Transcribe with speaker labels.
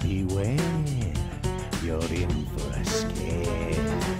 Speaker 1: beware, you're in for a scare.